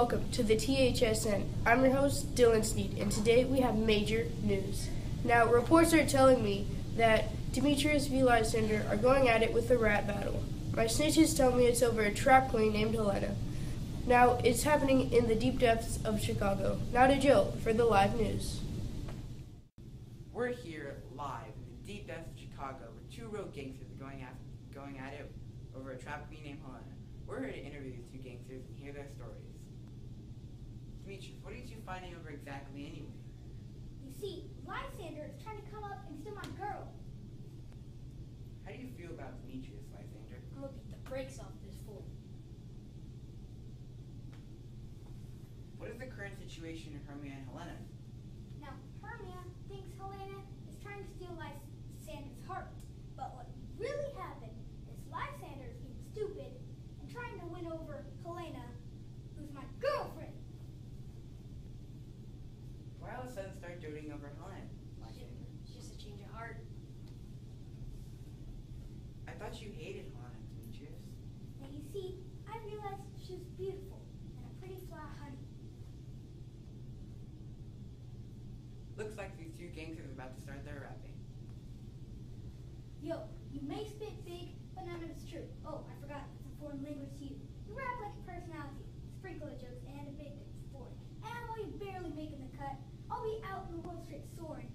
welcome to the THSN. I'm your host, Dylan Sneed, and today we have major news. Now, reports are telling me that Demetrius v. Lysander are going at it with a rap battle. My snitches tell me it's over a trap queen named Helena. Now, it's happening in the deep depths of Chicago. Now to Jill for the live news. We're here live in the deep depths of Chicago with two road gangsters going at, going at it over a trap queen named Helena. We're here to interview these two gangsters and hear their stories. Demetrius, what are you two fighting over exactly anyway? You see, Lysander is trying to come up and steal my girl. How do you feel about Demetrius, Lysander? I'm gonna beat the brakes off this fool. What is the current situation in Hermia and Helena? Now, Hermia thinks Helena is trying to steal Lysander's heart. But what really happened is Lysander is being stupid and trying to win over Helena, who's my girlfriend. Why all of a sudden start doting over Lysander? It's just a change of heart. I thought you hated Helena, Demetrius. Now, you see, I realized she was beautiful and a pretty fly honey. Looks like these two gangsters are about to start their rapping. Yo, you may spit big, but none of it's true. Oh, I forgot, it's a foreign language to you. You rap like a personality, sprinkle of jokes, and a bit that's foreign. And I'm only barely making the cut. I'll be out in the world straight soaring.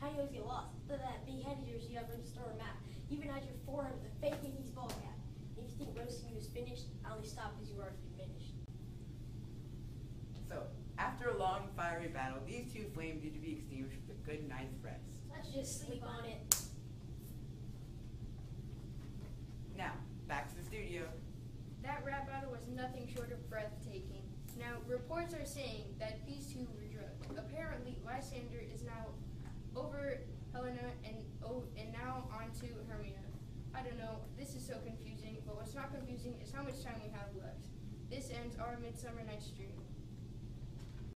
How do you always get lost? Look at that big head of yours you have on the store map. You even hide your forehead with a fake Yankees ball cap. If you think roasting you is finished, I only stop because you are already diminished. So, after a long, fiery battle, these two flames need to be extinguished with a good night's rest. Let's just sleep on it. Now, back to the studio. That rap battle was nothing short of breathtaking. Now, reports are saying that these two were drugged. Apparently, Lysander is now over Helena and oh, and now on to Hermia. I don't know, this is so confusing, but what's not confusing is how much time we have left. This ends our Midsummer Night's Dream.